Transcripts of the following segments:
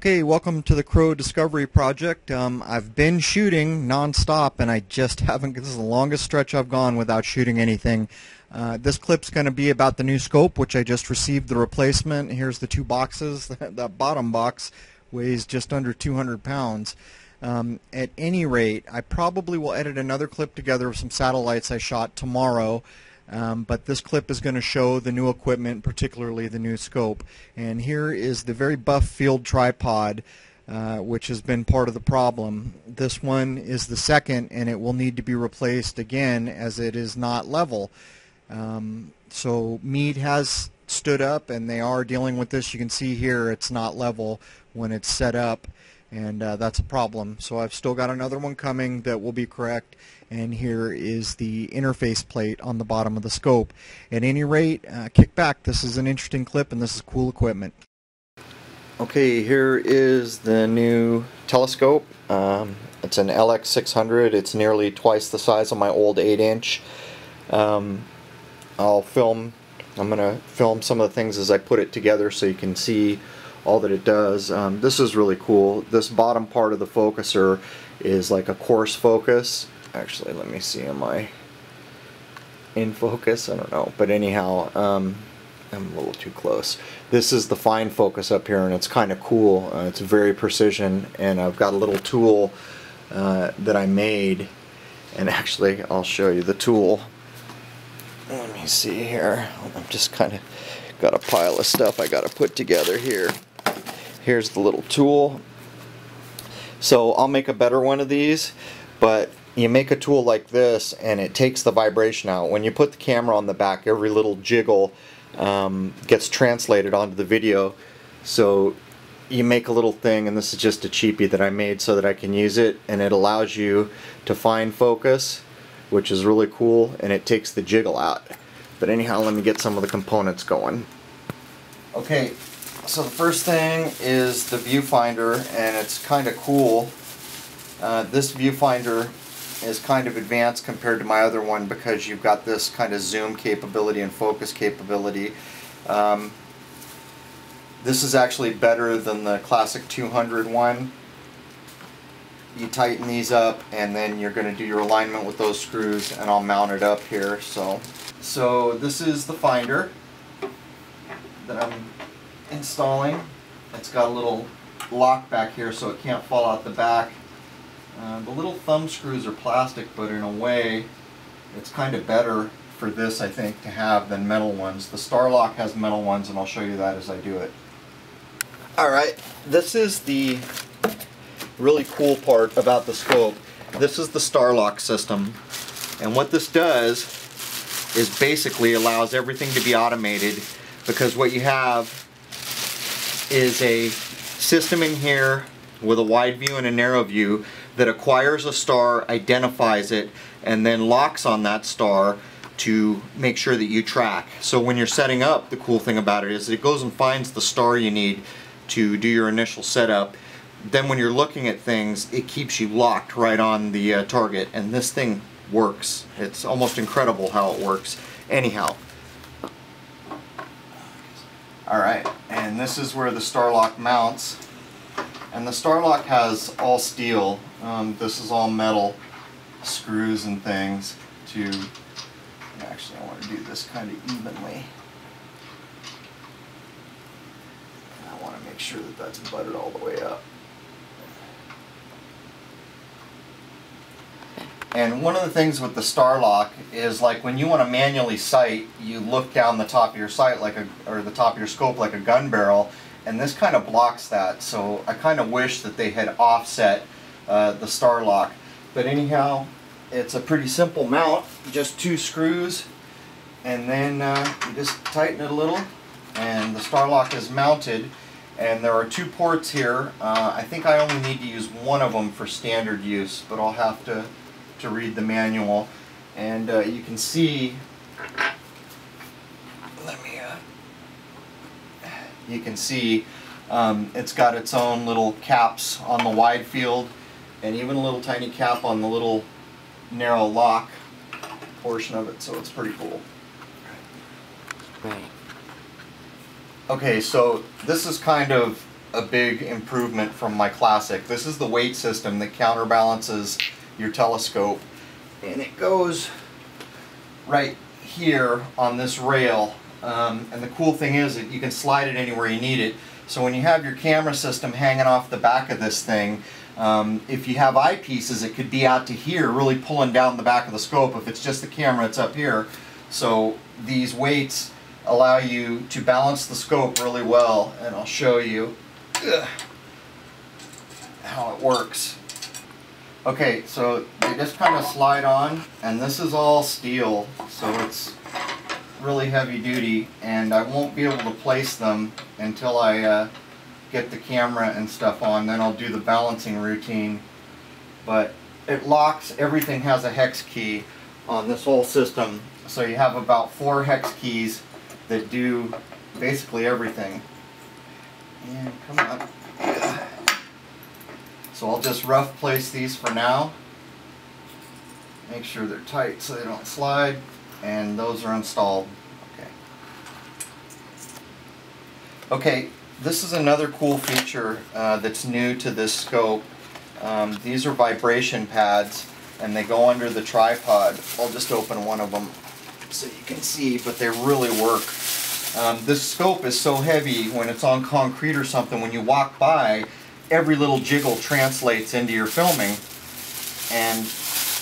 Okay, welcome to the Crrow Discovery Project. Um, I've been shooting nonstop, and I just haven't. This is the longest stretch I've gone without shooting anything. Uh, this clip's going to be about the new scope, which I just received the replacement. Here's the two boxes. that bottom box weighs just under 200 pounds. Um, at any rate, I probably will edit another clip together of some satellites I shot tomorrow. Um, but this clip is going to show the new equipment, particularly the new scope. And here is the very buff field tripod, uh, which has been part of the problem. This one is the second, and it will need to be replaced again as it is not level. Um, so Meade has stood up, and they are dealing with this. You can see here it's not level when it's set up and uh, that's a problem. So I've still got another one coming that will be correct, and here is the interface plate on the bottom of the scope. At any rate, uh, kick back. This is an interesting clip, and this is cool equipment. Okay, here is the new telescope. Um, it's an LX600. It's nearly twice the size of my old 8-inch. Um, I'll film. I'm going to film some of the things as I put it together so you can see all that it does. Um, this is really cool. This bottom part of the focuser is like a coarse focus. Actually, let me see, am I in focus? I don't know. But anyhow, um, I'm a little too close. This is the fine focus up here and it's kind of cool. Uh, it's very precision and I've got a little tool uh, that I made and actually I'll show you the tool. Let me see here. I'm just kind of got a pile of stuff I got to put together here. Here's the little tool. So I'll make a better one of these, but you make a tool like this and it takes the vibration out. When you put the camera on the back, every little jiggle um, gets translated onto the video. So you make a little thing, and this is just a cheapie that I made so that I can use it, and it allows you to find focus, which is really cool, and it takes the jiggle out. But anyhow, let me get some of the components going. Okay, so the first thing is the viewfinder and it's kind of cool. Uh, this viewfinder is kind of advanced compared to my other one because you've got this kind of zoom capability and focus capability. Um, this is actually better than the classic 200 one. You tighten these up and then you're going to do your alignment with those screws and I'll mount it up here. So, so this is the finder that I'm installing. It's got a little lock back here so it can't fall out the back. Uh, the little thumb screws are plastic, but in a way, it's kind of better for this, I think, to have than metal ones. The Starlock has metal ones, and I'll show you that as I do it. Alright, this is the really cool part about the scope. This is the Starlock system, and what this does is basically allows everything to be automated because what you have is a system in here with a wide view and a narrow view that acquires a star, identifies it, and then locks on that star to make sure that you track. So when you're setting up, the cool thing about it is it goes and finds the star you need to do your initial setup. Then when you're looking at things, it keeps you locked right on the uh, target, and this thing works. It's almost incredible how it works. Anyhow, Alright, and this is where the Starlock mounts. And the Starlock has all steel. Um, this is all metal screws and things to... Actually, I want to do this kind of evenly. I want to make sure that that's butted all the way up. And one of the things with the star lock is like when you want to manually sight, you look down the top of your sight like a, or the top of your scope like a gun barrel, and this kind of blocks that. So I kind of wish that they had offset uh, the Starlock. But anyhow, it's a pretty simple mount, just two screws, and then uh, you just tighten it a little, and the star lock is mounted. And there are two ports here. Uh, I think I only need to use one of them for standard use, but I'll have to to read the manual. And uh, you can see let me uh, you can see um, it's got its own little caps on the wide field and even a little tiny cap on the little narrow lock portion of it so it's pretty cool. Right. Okay so this is kind of a big improvement from my classic. This is the weight system that counterbalances your telescope. And it goes right here on this rail. Um, and the cool thing is that you can slide it anywhere you need it. So when you have your camera system hanging off the back of this thing, um, if you have eyepieces, it could be out to here, really pulling down the back of the scope. If it's just the camera, it's up here. So these weights allow you to balance the scope really well, and I'll show you how it works. Okay, so they just kind of slide on, and this is all steel, so it's really heavy duty, and I won't be able to place them until I uh, get the camera and stuff on, then I'll do the balancing routine. But it locks, everything has a hex key on this whole system. So you have about four hex keys that do basically everything. And come on. So I'll just rough place these for now. Make sure they're tight so they don't slide. And those are installed. Okay. Okay, this is another cool feature uh, that's new to this scope. Um, these are vibration pads and they go under the tripod. I'll just open one of them so you can see, but they really work. Um, this scope is so heavy when it's on concrete or something, when you walk by, every little jiggle translates into your filming. And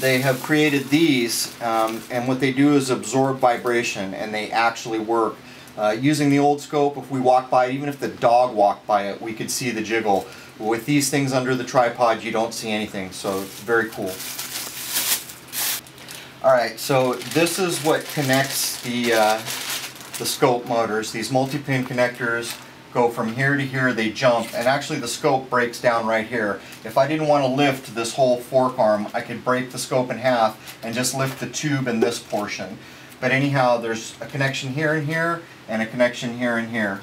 they have created these, um, and what they do is absorb vibration, and they actually work. Uh, using the old scope, if we walk by, even if the dog walked by it, we could see the jiggle. With these things under the tripod, you don't see anything, so it's very cool. Alright, so this is what connects the, uh, the scope motors. These multi-pin connectors go from here to here, they jump, and actually the scope breaks down right here. If I didn't want to lift this whole fork arm, I could break the scope in half and just lift the tube in this portion. But anyhow, there's a connection here and here, and a connection here and here.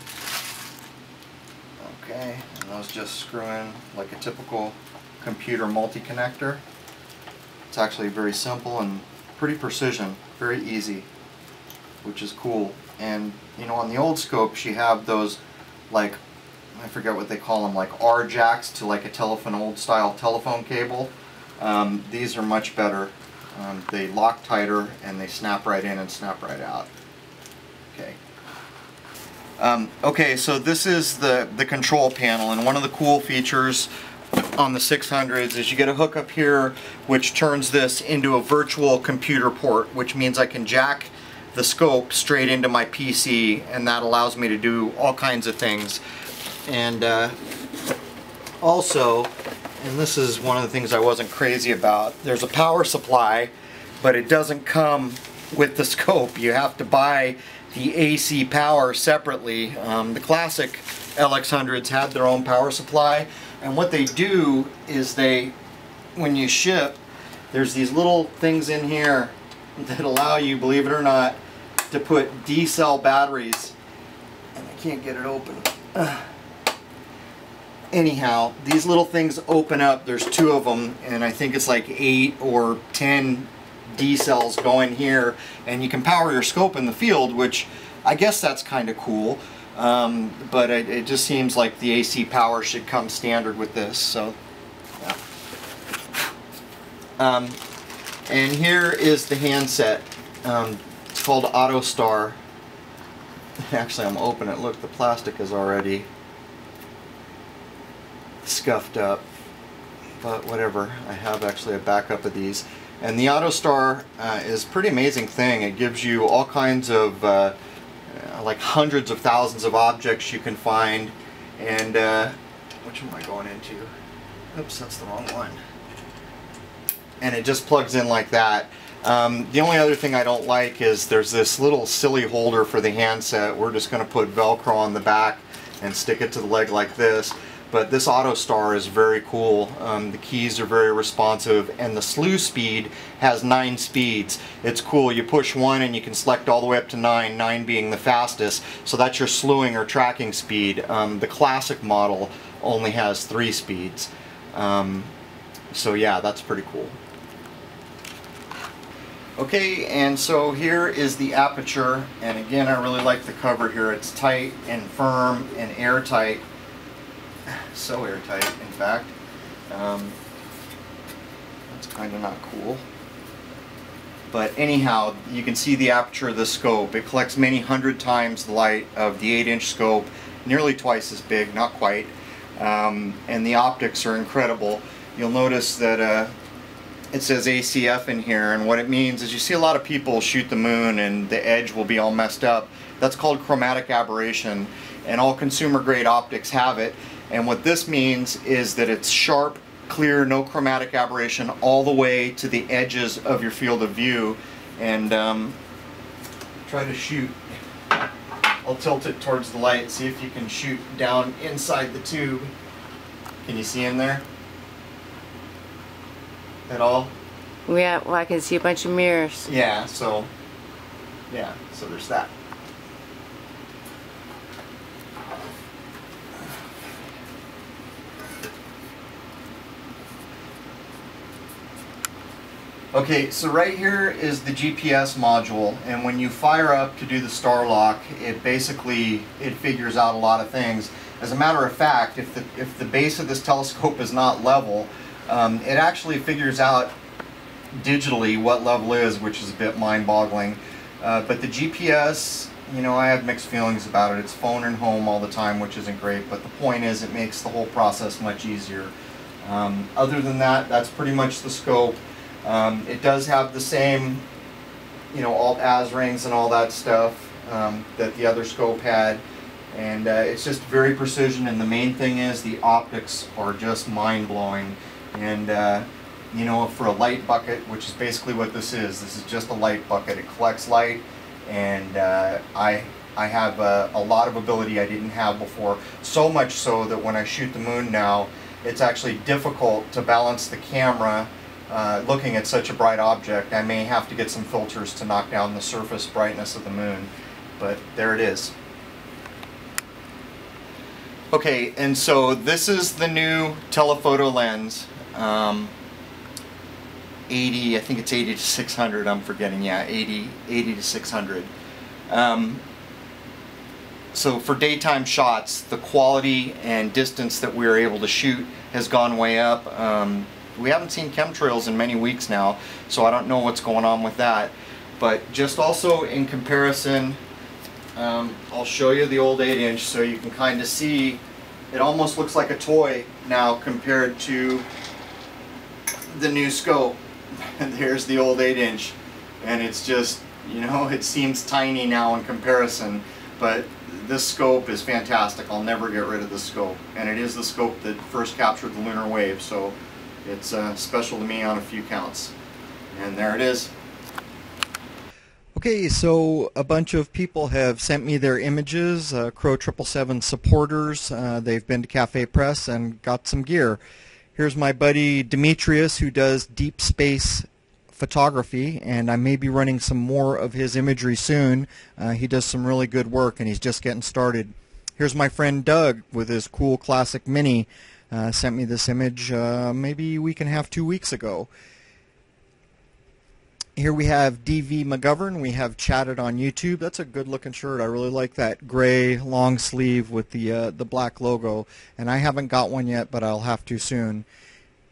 Okay, and those just screw in like a typical computer multi-connector. It's actually very simple and pretty precision, very easy, which is cool. And you know, on the old scopes, you have those like I forget what they call them, like R jacks to like a telephone, old style telephone cable. Um, these are much better. Um, they lock tighter and they snap right in and snap right out. Okay. Um, okay, so this is the, the control panel and one of the cool features on the 600s is you get a hook up here which turns this into a virtual computer port which means I can jack the scope straight into my PC and that allows me to do all kinds of things. And uh, also and this is one of the things I wasn't crazy about there's a power supply but it doesn't come with the scope. You have to buy the AC power separately. Um, the classic LX100s had their own power supply and what they do is they, when you ship, there's these little things in here that allow you, believe it or not, to put D-cell batteries. And I can't get it open. Uh. Anyhow, these little things open up. There's two of them, and I think it's like eight or ten D cells going here, and you can power your scope in the field, which I guess that's kind of cool. Um, but it, it, just seems like the AC power should come standard with this. So, yeah. Um, and here is the handset. Um, called AutoStar. Actually, I'm open it. Look, the plastic is already scuffed up. But whatever, I have actually a backup of these. And the AutoStar uh, is pretty amazing thing. It gives you all kinds of uh, uh, like hundreds of thousands of objects you can find and uh, which am I going into? Oops, that's the wrong one. And it just plugs in like that. Um, the only other thing I don't like is there's this little silly holder for the handset. We're just going to put Velcro on the back and stick it to the leg like this. But this AutoStar is very cool. Um, the keys are very responsive and the slew speed has nine speeds. It's cool. You push one and you can select all the way up to nine, nine being the fastest. So that's your slewing or tracking speed. Um, the classic model only has three speeds. Um, so yeah, that's pretty cool. Okay, and so here is the aperture, and again I really like the cover here. It's tight and firm and airtight so airtight, in fact. Um, that's kind of not cool. But anyhow, you can see the aperture of the scope. It collects many hundred times the light of the 8 inch scope, nearly twice as big, not quite. Um, and the optics are incredible. You'll notice that uh, it says ACF in here and what it means is you see a lot of people shoot the moon and the edge will be all messed up. That's called chromatic aberration and all consumer grade optics have it and what this means is that it's sharp, clear, no chromatic aberration all the way to the edges of your field of view and um, try to shoot. I'll tilt it towards the light, see if you can shoot down inside the tube. Can you see in there? At all? Yeah, well, I can see a bunch of mirrors. Yeah, so, yeah, so there's that. Okay, so right here is the GPS module, and when you fire up to do the star lock, it basically, it figures out a lot of things. As a matter of fact, if the, if the base of this telescope is not level, um, it actually figures out digitally what level is, which is a bit mind-boggling. Uh, but the GPS, you know, I have mixed feelings about it. It's phone and home all the time, which isn't great. But the point is, it makes the whole process much easier. Um, other than that, that's pretty much the scope. Um, it does have the same, you know, alt-az rings and all that stuff um, that the other scope had. And uh, it's just very precision. And the main thing is the optics are just mind-blowing. And uh, you know, for a light bucket, which is basically what this is, this is just a light bucket. It collects light, and uh, I I have a, a, lot of ability I didn't have before. So much so that when I shoot the moon now, it's actually difficult to balance the camera uh, looking at such a bright object. I may have to get some filters to knock down the surface brightness of the moon, but there it is. Okay, and so this is the new telephoto lens. Um, 80, I think it's 80 to 600, I'm forgetting, yeah, 80, 80 to 600. Um, so for daytime shots, the quality and distance that we are able to shoot has gone way up. Um, we haven't seen chemtrails in many weeks now, so I don't know what's going on with that. But just also in comparison, um, I'll show you the old 8 inch so you can kind of see it almost looks like a toy now compared to the new scope. There's the old 8 inch and it's just you know it seems tiny now in comparison but this scope is fantastic I'll never get rid of the scope and it is the scope that first captured the lunar wave so it's uh, special to me on a few counts and there it is Okay, so a bunch of people have sent me their images, uh, Crrow 777 supporters. Uh, they've been to Cafe Press and got some gear. Here's my buddy Demetrius who does deep space photography and I may be running some more of his imagery soon. Uh, he does some really good work and he's just getting started. Here's my friend Doug with his cool classic mini. Uh, sent me this image uh, maybe a week and a half, two weeks ago. Here we have DV McGovern. We have chatted on YouTube. That's a good looking shirt. I really like that gray long sleeve with the uh, the black logo. And I haven't got one yet, but I'll have to soon.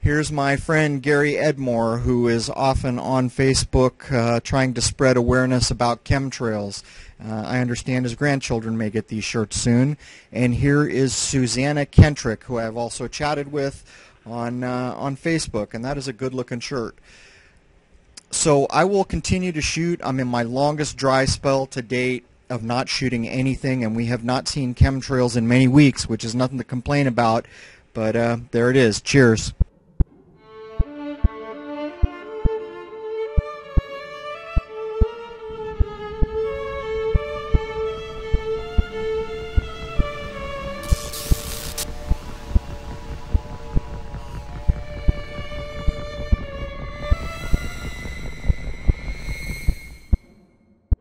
Here's my friend Gary Edmore, who is often on Facebook uh, trying to spread awareness about chemtrails. Uh, I understand his grandchildren may get these shirts soon. And here is Susanna Kentrick, who I've also chatted with on uh, on Facebook, and that is a good looking shirt. So I will continue to shoot. I'm in my longest dry spell to date of not shooting anything, and we have not seen chemtrails in many weeks, which is nothing to complain about. But uh, there it is. Cheers.